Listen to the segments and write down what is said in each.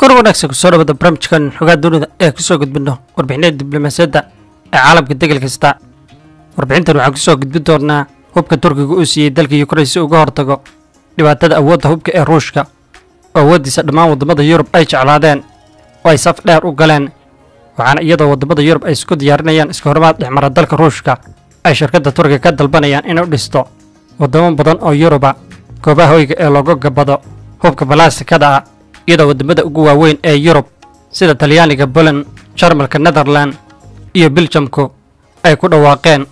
kor wanaagsan ku soo dhawada barnaamijkan xogaa dunida ee ku soo gudbino warbixinada diblomaasiyadda ee caalamka degel kasta. Warbixintan waxaan ku soo gudbin doonaa hubka turkiga uu siiyey dalka yukrain si uga hortago dhibaatada awoodda hubka ee ruushka. Oo awooddiisa dhammaan waddamada yurub ay jeclaadeen oo ay saf dheer u galeen waxaana iyadoo waddamada yurub ay isku diyaarinayaan iska hormaad dhexmara dalka ruushka ay shirkadda turkiga ka dalbanayaan inay u dhisto waddamo badan oo yuruba goobaha hoyga ee looga gabado hubka balaasikada ah iyadoo waddamada ugu waaweyn ee yurub sida talyaaniga boland jarmalka netherland iyo biljamku ay ku dhawaaqeen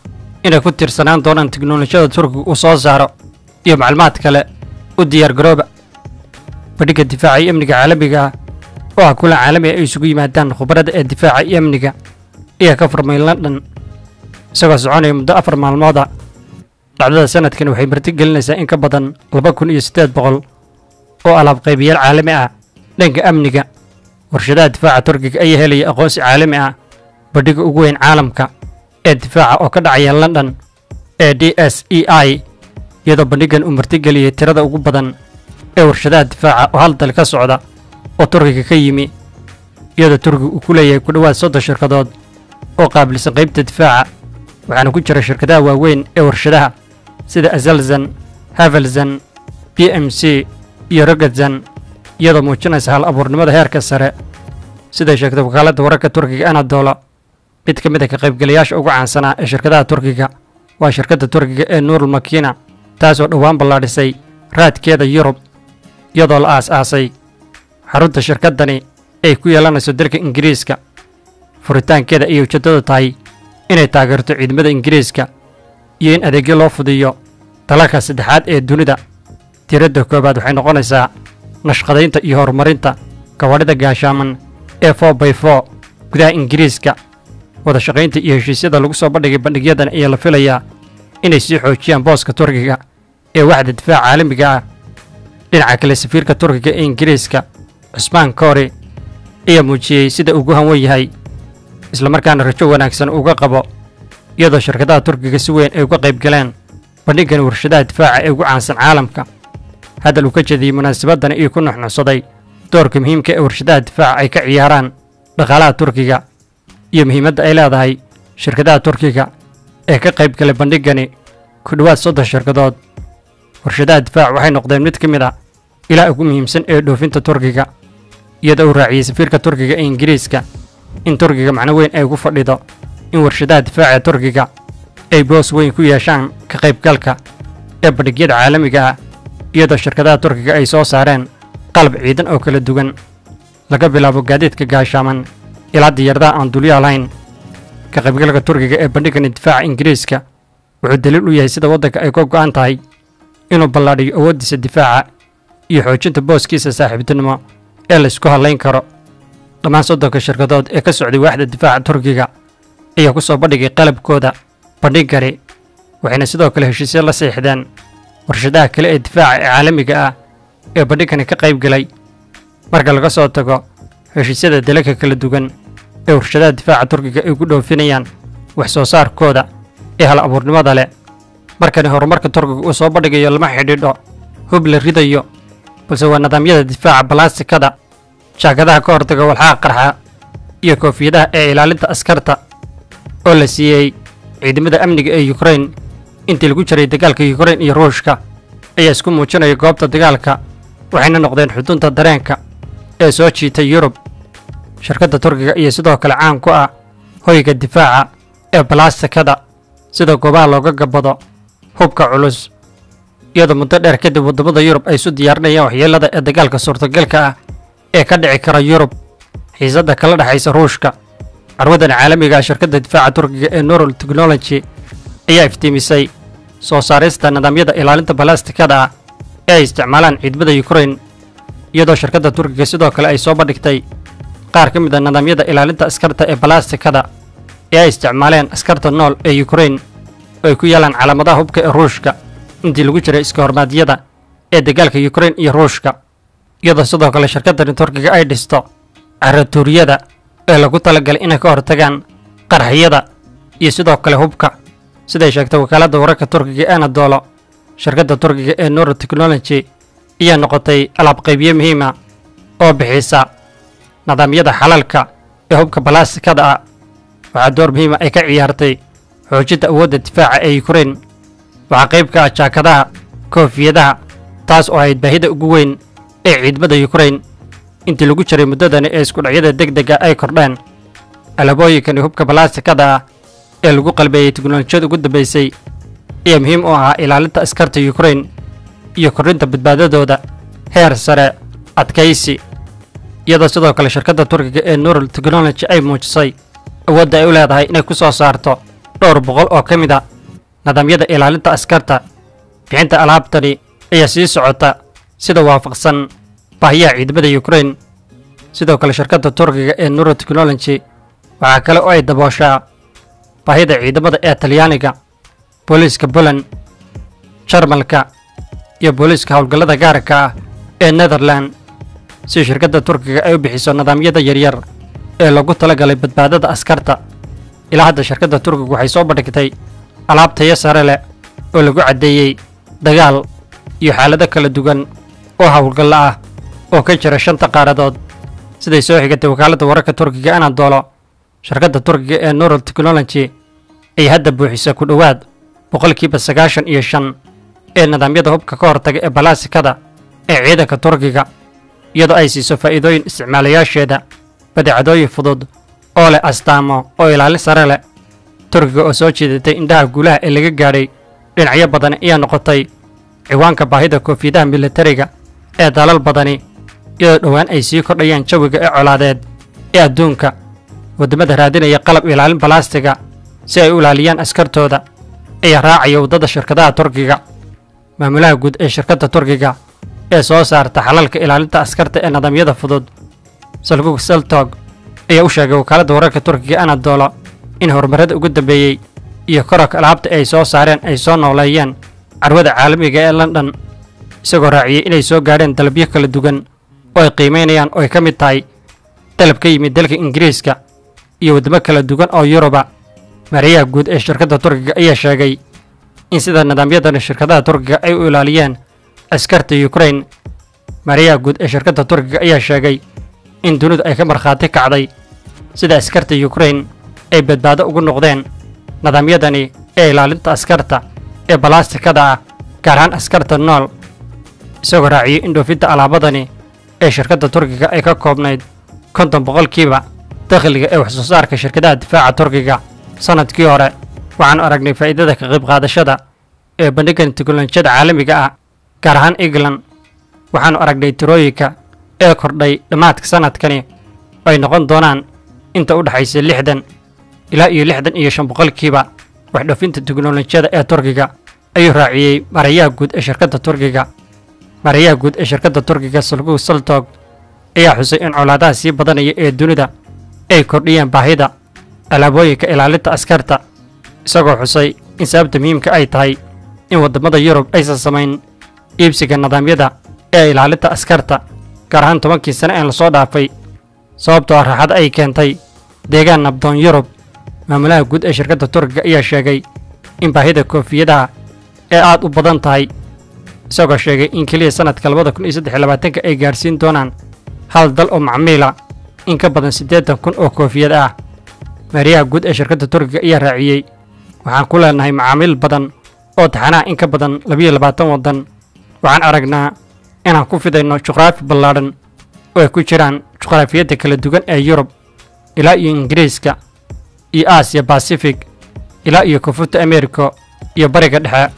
inay ku tiirsanaan doonaan tiknolojiyada turkiga uu soo saaro iyo macluumaad kale u diyaargarooba badhigga difaaca iyo amniga caalamiga ah oo ah kulan caalami ay isugu yimaadaan khubarada ee difaaca iyo amniga ayaa ka furmay london isagoo soconaya muddo afar maalmooda. Dhacdada sanadkan waxay martigelinaysaa in ka badan laba kun iyo siddeed boqol oo alaab qaybiyaal caalami ah dhanka amniga warshadaha difaaca turkiga ayaa helaya aqoonsi caalami ah badhiga ugu weyn caalamka ee difaaca oo ka dhacaya london ee d s e i iyadoo bandhigan uu martigeliyey tirada ugu badan ee warshadaha difaaca oo hal dal ka socda oo turkiga ka yimi iyadoo turkiga uu ku leeyahay ku dhowaad soddon shirkadood oo qaabilsan qaybta difaaca waxaana ku jira shirkadaha waaweyn ee warshadaha sida azalzan havelzan b m c iyo rogetzan iyadoo muujinaysa hal abuurnimada heerka sare. Siday sheegtay wakaaladda wararka turkiga anadolo mid ka mid a ka qaybgalayaasha ugu caansanaa ee shirkadaha turkiga waa shirkadda turkiga ee nuurul makina taasoo dhowaan ballaadhisay raadkeeda yurub iyadoo la aas-aasay xarunta shirkaddani ay ku yeelanayso dalka ingiriiska. Furitaankeeda ayay ujeeddadu tahay inay taageerto ciidamada ingiriiska iyo in adeegyo loo fudiyo. Dalalka saddexaad ee dunida tiradda koowaad waxay noqonaysaa nashqadaynta iyo horumarinta gawadhida gaashaaman ee for gudaha ingiriiska. Wada shaqaynta iyo heshiisyada lagu soo bandhigay bandhigyadan ayaa la filayaa inay sii xoojiyaan booska turkiga ee waxda difaaca caalamiga ah. Dhinaca kale safiirka turkiga ee ingiriiska cusmaan koori ayaa muujiyey sida ugu hanwan yahay islamarkaana rajo wanaagsan uga qabo iyadoo shirkadaha turkiga si weyn ay uga qayb galeen bandhiggan warshadaha difaaca ee ugu caansan caalamka hadal uu ka jeediyey munaasabaddan iyo ku nuxnuxsaday doorka muhiimka ee warshadaha difaaca ay ka ciyaaraan dhaqaalaha turkiga iyo muhiimadda ay leedahay shirkadaha turkiga ee ka qayb galay bandhiggani ku dhowaad soddon shirkadood. Warshadaha difaac waxay noqdeen mid ka mid a ilaa ugu muhiimsan ee dhoofinta turkiga iyadoo uu raaciyey safiirka turkiga ee ingiriiska in turkiga macno weyn ay ugu fadhido in warshadaha difaaca turkiga ay boos weyn ku yeeshaan ka qaybgalka ee bandhigyada caalamiga ah iyadoo shirkadaha turkiga ay soo saareen qalab ciidan oo kala duwan. Laga bilaabo gaadiidka gaashaaman ilaa diyaaradaha aan dulyaa lahayn ka qaybgalka turkiga ee bandhigani difaaca ingiriiska wuxuu daliil u yahay sida waddanka ay ka go'an tahay inuu ballaadhiyo awooddiisa difaaca iyo xoojinta booskiisa saaxiibtinimo ee laysku hadlayn karo. Dhammaan soddonka shirkadood ee ka socday waaxda difaaca turkiga ayaa ku soo bandhigay qalabkooda bandhigani waxayna sidoo kale heshiisyo la siixdeen warshadaha kale ee difaaca ee caalamiga ah ee bandhigani ka qayb galay marka laga soo tago heshiisyada dalalka kala duwan ee warshadaha difaaca turkiga ay ku dhoofinayaan wax soo saarkooda ee hal abuurnimada leh. Markani horumarka turkiga uu soo bandhigayo lama xidhiidho hub la ridayo balse waa nidaamyada difaaca balaasikada jaakadaha ka hortaga walxaha qarxa iyo koofiyadaha ee ilaalinta askarta oo la siiyey ciidamada amniga ee yukrain intii lagu jiray dagaalka yukrain iyo ruushka ayaa isku muujinaya goobta dagaalka waxayna noqdeen xudunta dareenka ee soo jiitay yurub. Shirkadda turkiga iyo sidoo kale caan ku ah hoyga difaaca ee balaasikada sida goobaha looga gabado hubka culus iyadoo muddo dheer kadib waddamada yurub ay isu diyaarinayaan waxyeelada ee dagaalka suurtagalka ah ee ka dhici kara yurub. Xiisadda kala dhexaysa ruushka carwadan caalamiga ah shirkadda difaaca turkiga ee norol technology ayaa iftiimisay soo saarista nidaamyada ilaalinta balastikada ah ee ay isticmaalaan ciidamada yukrain iyadoo shirkadda turkiga sidoo kale ay soo bandhigtay qaar ka mid a nidaamyada ilaalinta askarta ee balastikada ee ay isticmaaleen askarta nool ee yukrain oo ay ku yaalaan calaamadaha hubka ee ruushka. Intii lagu jiray iska hormaadyada ee dagaalka yukrain iyo ruushka iyadoo sidoo kale shirkaddani turkiga ay dhisto caratuuriyada ee lagu talagalay inay ka hortagaan qarxiyada iyo sidoo kale hubka siday sheegtay wakaaladda wararka turkiga ee anadolo shirkadda turkiga ee noro technology ayaa noqotay alaab qaybiye muhiima oo bixisa nidaamyada xalalka ee hubka balaasikada ah. Waxaa door muhiima ay ka ciyaartay xoojinta awoodda difaaca ee yukrain waxaa qayb ka ah jaakadaha koofiyadaha taas oo ahayd baahida ugu weyn ee ciidamada yukrain intii lagu jiray muddadani ee iskudhacyada deg dega ay kordheen alabooyinkani hubka balaasikada ah ee lagu qalbeeyey teknolojiyada ugu dambaysay ayaa muhiim u ahaa ilaalinta askarta yukrain iyo kordhinta badbaadadooda. Heer sare adkaysi iyadoo sidoo kale shirkadda turkiga ee nural technology ay muujisay awoodda ay u leedahay inay ku soo saarto dhowr boqol oo ka mid a nidaamyada ilaalinta askarta. Bixinta alaabtani ayaa sii socota sida waafaqsan baahiyaha ciidamada yukrain sidoo kale shirkadda turkiga ee nural technology waxaa kale oo ay dabooshaa baahida ciidamada ee talyaaniga booliiska poland jarmalka iyo booliiska howlgallada gaarka ah ee netherland si shirkadda turkiga ay u bixiso nidaamyada yaryar ee lagu talagalay badbaadada askarta ilaa hadda shirkadda turkiga waxay soo bandhigtay alaab tayo sare leh oo lagu caddeeyey dagaal iyo xaalado kala duwan oo howlgallo ah oo ka jira shanta qaaradood. Siday soo xigatay wakaaladda wararka turkiga anadolo shirkadda turkiga ee nural technology ay hadda buuxisa ku dhowaad boqolkiiba sagaashan iyo shan ee nidaamyada hubka ka hortaga ee balaasikada ee ciidanka turkiga iyadoo ay siiso faa'iidooyin isticmaalayaasheeda badeecadooyin fudud oo leh astaamo oo ilaalin sare leh. Turkiga oo soo jeedatay indhaha guulaha ee laga gaadhay dhinacyo badan ayaa noqotay ciwaanka baahida koofiyadaha militariga ee dalal badani iyadoo dhowaan ay sii kordhayaan jawiga ee colaadeed ee adduunka. Waddamada raadinaya qalab ilaalin balaastiga si ay u ilaaliyaan askartooda ayaa raacaya waddada shirkadaha turkiga. Maamulaha guud ee shirkadda turkiga ee soo saarta xalalka ilaalinta askarta ee nidaamyada fudud salkug seltog ayaa u sheegay wakaaladda wararka turkiga anadolo in horumarrada ugu dambeeyey iyo korarka alaabta ay soo saareen ay soo nooleeyeen carwada caalamiga ee london isagoo raaciyey inay soo gaadheen dalabyo kala duwan oo ay qiimaynayaan oo ay ka mid tahay dalab ka yimid dalka ingiriiska iyo waddamo kala duwan oo yuruba mareyaha guud ee shirkadda turkiga ayaa sheegay in sida nidaamyadani shirkadaha turkiga ay u ilaaliyeen askarta yukrain mareyaha guud ee shirkadda turkiga ayaa sheegay in dunidu ay ka markhaati kacday sida askarta yukrain ay badbaado ugu noqdeen nidaamyadani ee ilaalinta askarta ee balaastikada ah gaar ahaan askarta nool. Isagoo raaciyey in dhoofinta alaabadani ee shirkadda turkiga ay ka koobnayd konton boqolkiiba dakhliga ee waxsoo saarka shirkadaha difaaca turkiga sannadkii hore waxaanu aragnay faa'iidada ka qayb qaadashada ee bandhigan teknolojiyada caalamiga ah gaar ahaan england. Waxaannu aragnay tirooyinka ee kordhay dhammaadka sannadkani ay noqon doonaan inta u dhexaysa lixdan ilaa iyo lixdan iyo shan boqolkiiba. Waxdhoofinta teknolojiyada ee turkiga ayuu raaciyey marayaha guud ee shirkadda turkiga. Marayaha guud ee shirkadda turkiga salgu saltog ayaa xusay in colaadaha sii badanaya ee dunida ay kordhiyeen baahida alaabooyinka ilaalinta askarta isagoo xusay in sababta muhiimka ay tahay in waddamada yurub aysan samayn iibsiga nidaamyada ee ilaalinta askarta gaar ahaan tobankii sane ee la soo dhaafay sababtoo raaxada ay keentay deegaan nabdoon yurub. Maamulaha guud ee shirkadda turkiga ayaa sheegay in baahida koofiyadaha ee aad u badan tahay isagoo sheegay in keliya sannadka labada kun iyo saddex labaatanka ay gaarsiin doonaan hal dal oo macmiila in ka badan siddeetan kun oo koofiyad ah maariyaha guud ee shirkadda turkiga ayaa raaciyey waxaan ku leenahay macaamiil badan oo taxanaha in ka badan labiyo labaatan waddan. Waxaan aragnaa inaan ku fidayno juqraafi ballaadhan oo ay ku jiraan juqraafiyadda kala duwan ee yurub ilaa iyo ingiriiska iyo aasiya basifig ilaa iyo koonfurta amerika iyo bariga dhexe